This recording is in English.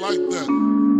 like that.